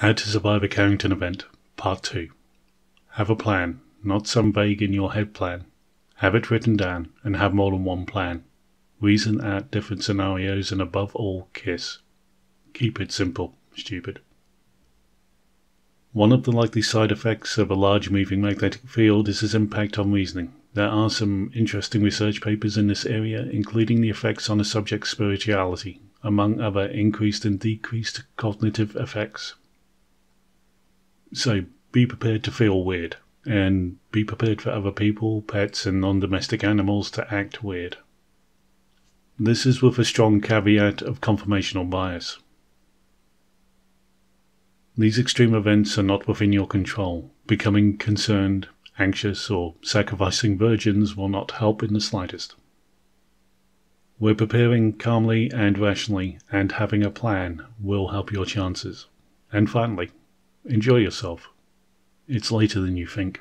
How to Survive a Carrington Event, Part 2. Have a plan, not some vague in your head plan. Have it written down and have more than one plan. Reason out different scenarios and above all, kiss. Keep it simple, stupid. One of the likely side effects of a large moving magnetic field is its impact on reasoning. There are some interesting research papers in this area, including the effects on a subject's spirituality, among other increased and decreased cognitive effects. So be prepared to feel weird, and be prepared for other people, pets, and non domestic animals to act weird. This is with a strong caveat of confirmational bias. These extreme events are not within your control. Becoming concerned, anxious, or sacrificing virgins will not help in the slightest. We're preparing calmly and rationally, and having a plan will help your chances. And finally, Enjoy yourself. It's later than you think.